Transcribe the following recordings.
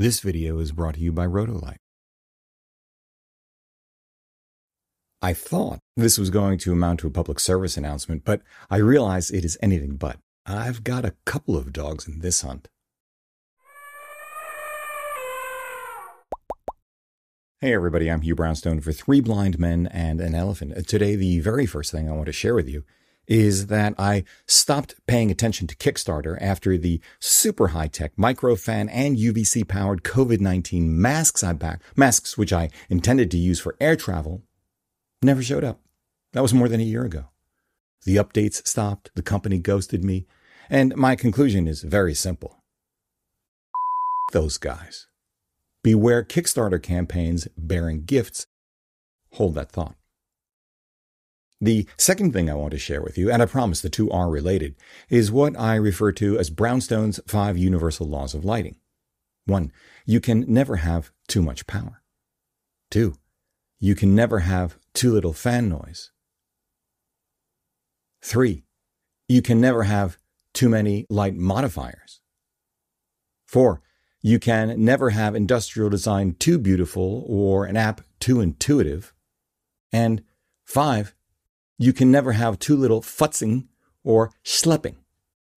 This video is brought to you by Rotolight. I thought this was going to amount to a public service announcement, but I realize it is anything but. I've got a couple of dogs in this hunt. Hey everybody, I'm Hugh Brownstone for Three Blind Men and an Elephant. Today, the very first thing I want to share with you is that I stopped paying attention to Kickstarter after the super high tech microfan and UVC powered COVID 19 masks I packed, masks which I intended to use for air travel, never showed up. That was more than a year ago. The updates stopped, the company ghosted me, and my conclusion is very simple. Those guys. Beware Kickstarter campaigns bearing gifts. Hold that thought. The second thing I want to share with you, and I promise the two are related, is what I refer to as Brownstone's five universal laws of lighting. One, you can never have too much power. Two, you can never have too little fan noise. Three, you can never have too many light modifiers. Four, you can never have industrial design too beautiful or an app too intuitive. And five, you can never have too little futzing or schlepping.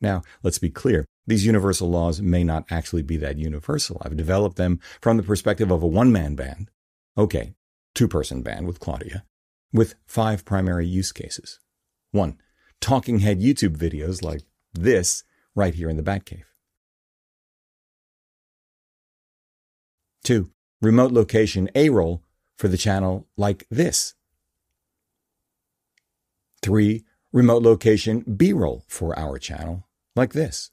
Now, let's be clear. These universal laws may not actually be that universal. I've developed them from the perspective of a one man band. Okay, two person band with Claudia, with five primary use cases. One, talking head YouTube videos like this right here in the Batcave. Two, remote location A roll for the channel like this. Three, remote location B-roll for our channel, like this.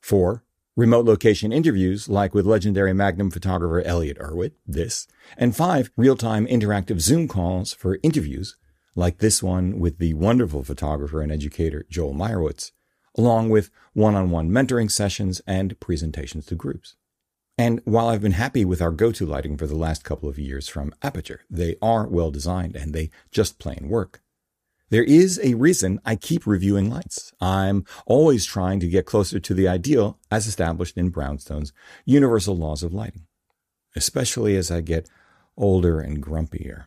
Four, remote location interviews, like with legendary Magnum photographer Elliott Erwitt, this. And five, real-time interactive Zoom calls for interviews, like this one with the wonderful photographer and educator Joel Meyerowitz, along with one-on-one mentoring sessions and presentations to groups. And while I've been happy with our go-to lighting for the last couple of years from Aputure, they are well designed and they just plain work. There is a reason I keep reviewing lights. I'm always trying to get closer to the ideal as established in Brownstone's universal laws of lighting, especially as I get older and grumpier.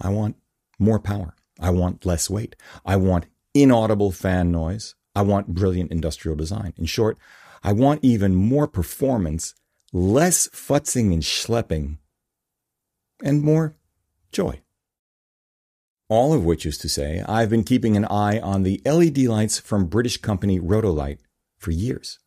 I want more power. I want less weight. I want inaudible fan noise. I want brilliant industrial design. In short, I want even more performance, less futzing and schlepping, and more joy. All of which is to say, I've been keeping an eye on the LED lights from British company Rotolight for years.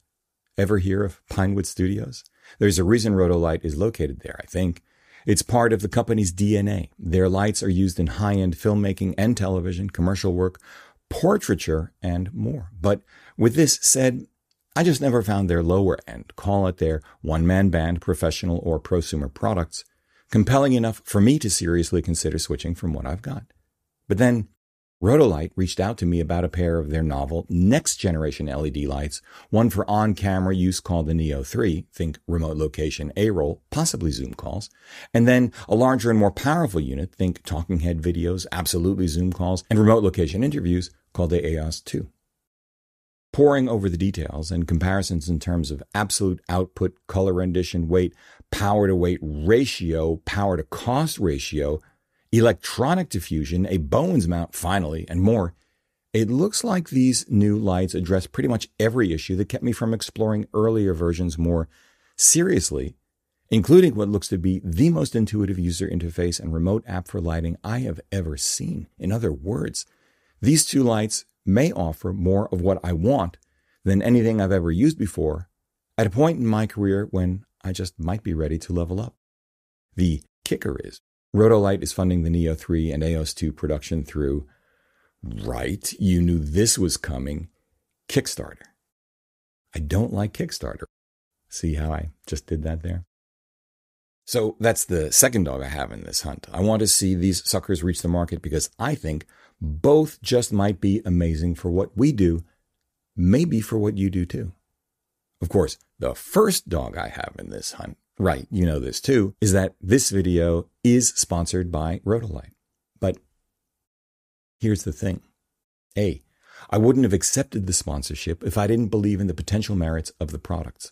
Ever hear of Pinewood Studios? There's a reason Rotolight is located there, I think. It's part of the company's DNA. Their lights are used in high end filmmaking and television, commercial work, portraiture, and more. But with this said, I just never found their lower end, call it their one man band, professional, or prosumer products, compelling enough for me to seriously consider switching from what I've got. But then Rotolight reached out to me about a pair of their novel next generation LED lights, one for on camera use called the Neo 3, think remote location A roll, possibly Zoom calls, and then a larger and more powerful unit, think talking head videos, absolutely Zoom calls, and remote location interviews called the AEOS 2. Poring over the details and comparisons in terms of absolute output, color rendition, weight, power to weight ratio, power to cost ratio, electronic diffusion, a Bowens mount finally, and more. It looks like these new lights address pretty much every issue that kept me from exploring earlier versions more seriously, including what looks to be the most intuitive user interface and remote app for lighting I have ever seen. In other words, these two lights may offer more of what I want than anything I've ever used before at a point in my career when I just might be ready to level up. The kicker is Rotolight is funding the Neo 3 and AEOS 2 production through, right, you knew this was coming, Kickstarter. I don't like Kickstarter. See how I just did that there? So that's the second dog I have in this hunt. I want to see these suckers reach the market because I think both just might be amazing for what we do, maybe for what you do too. Of course, the first dog I have in this hunt right, you know this too, is that this video is sponsored by Rotolight. But here's the thing. A, I wouldn't have accepted the sponsorship if I didn't believe in the potential merits of the products.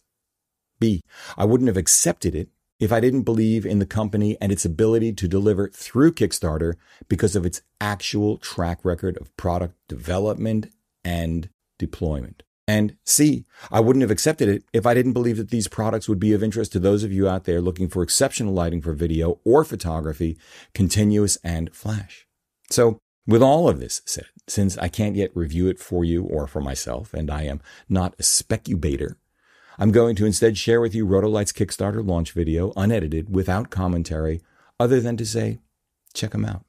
B. I wouldn't have accepted it if I didn't believe in the company and its ability to deliver through Kickstarter because of its actual track record of product development and deployment. And C, I wouldn't have accepted it if I didn't believe that these products would be of interest to those of you out there looking for exceptional lighting for video or photography, continuous and flash. So with all of this said, since I can't yet review it for you or for myself, and I am not a speculator, I'm going to instead share with you Rotolight's Kickstarter launch video, unedited, without commentary, other than to say, check them out.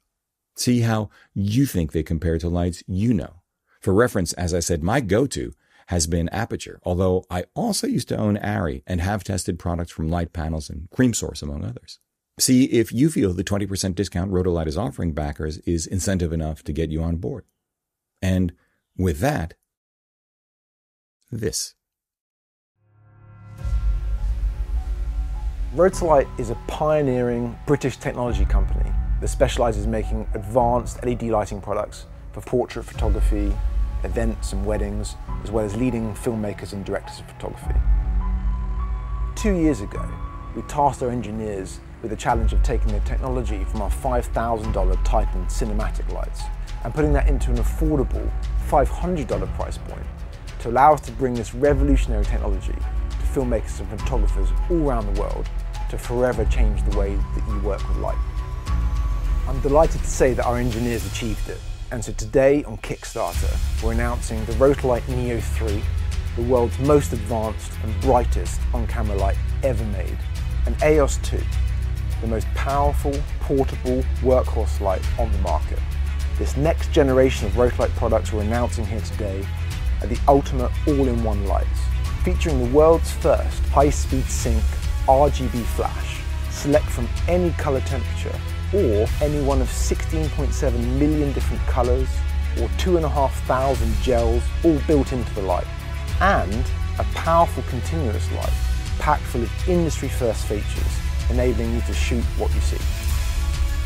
See how you think they compare to lights you know. For reference, as I said, my go-to has been Aputure, although I also used to own Arri and have tested products from Litepanels and Creamsource, among others. See if you feel the 20% discount Rotolight is offering backers is incentive enough to get you on board. And with that, this. Rotolight is a pioneering British technology company that specializes in making advanced LED lighting products for portrait photography, events and weddings, as well as leading filmmakers and directors of photography. Two years ago, we tasked our engineers with the challenge of taking the technology from our $5,000 Titan cinematic lights and putting that into an affordable $500 price point to allow us to bring this revolutionary technology to filmmakers and photographers all around the world to forever change the way that you work with light. I'm delighted to say that our engineers achieved it and so today on Kickstarter, we're announcing the Rotolight Neo 3, the world's most advanced and brightest on-camera light ever made, and AEOS 2, the most powerful, portable workhorse light on the market. This next generation of Rotolight products we're announcing here today are the ultimate all-in-one lights, featuring the world's first high-speed sync RGB flash, select from any color temperature or any one of 16.7 million different colors or 2,500 gels all built into the light and a powerful continuous light packed full of industry first features enabling you to shoot what you see.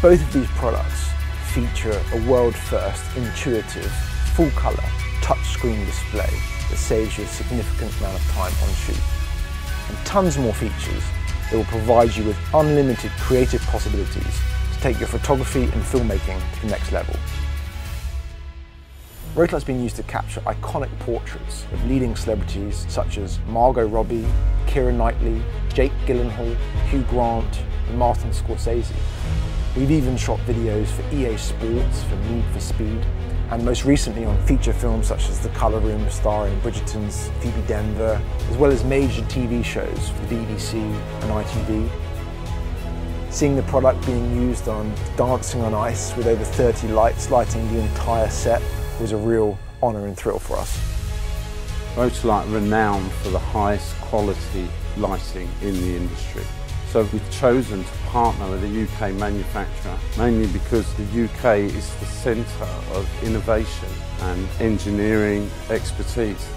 Both of these products feature a world first intuitive full colour touchscreen display that saves you a significant amount of time on shoot and tons more features that will provide you with unlimited creative possibilities take your photography and filmmaking to the next level. Rotolight's been used to capture iconic portraits of leading celebrities such as Margot Robbie, Keira Knightley, Jake Gyllenhaal, Hugh Grant, and Martin Scorsese. We've even shot videos for EA Sports, for Need for Speed, and most recently on feature films such as The Colour Room starring Bridgerton's Phoebe Dynevor, as well as major TV shows for BBC and ITV, Seeing the product being used on Dancing on Ice with over 30 lights lighting the entire set was a real honour and thrill for us. Rotolight renowned for the highest quality lighting in the industry. So we've chosen to partner with a UK manufacturer, mainly because the UK is the centre of innovation and engineering expertise.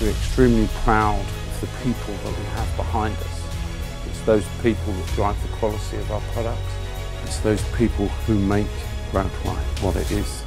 We're extremely proud the people that we have behind us. It's those people that drive the quality of our products. It's those people who make Rotolight what it is.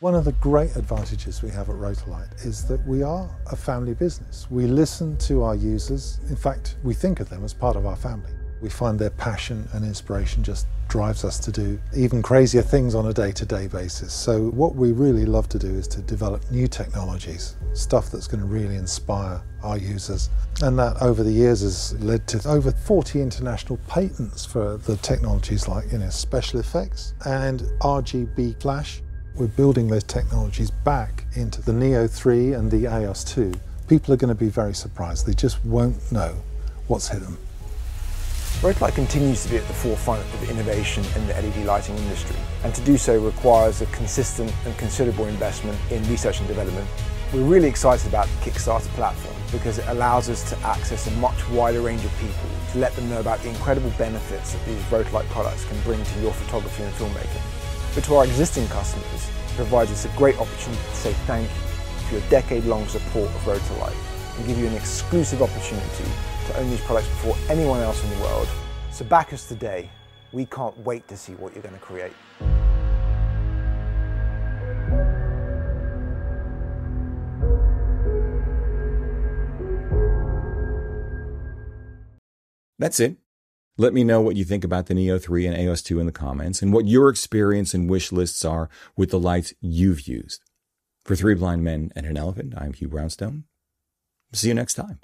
One of the great advantages we have at Rotolight is that we are a family business. We listen to our users. In fact, we think of them as part of our family. We find their passion and inspiration just drives us to do even crazier things on a day-to-day basis. So what we really love to do is to develop new technologies, stuff that's going to really inspire our users. And that over the years has led to over 40 international patents for the technologies like you know special effects and RGB flash. We're building those technologies back into the Neo 3 and the AEOS 2. People are going to be very surprised. They just won't know what's hidden. Rotolight continues to be at the forefront of innovation in the LED lighting industry, and to do so requires a consistent and considerable investment in research and development. We're really excited about the Kickstarter platform because it allows us to access a much wider range of people to let them know about the incredible benefits that these Rotolight products can bring to your photography and filmmaking. But to our existing customers, it provides us a great opportunity to say thank you for your decade-long support of Rotolight and give you an exclusive opportunity to own these products before anyone else in the world. So back us today. We can't wait to see what you're going to create. That's it. Let me know what you think about the Neo 3 and AEOS 2 in the comments and what your experience and wish lists are with the lights you've used. For Three Blind Men and an Elephant, I'm Hugh Brownstone. See you next time.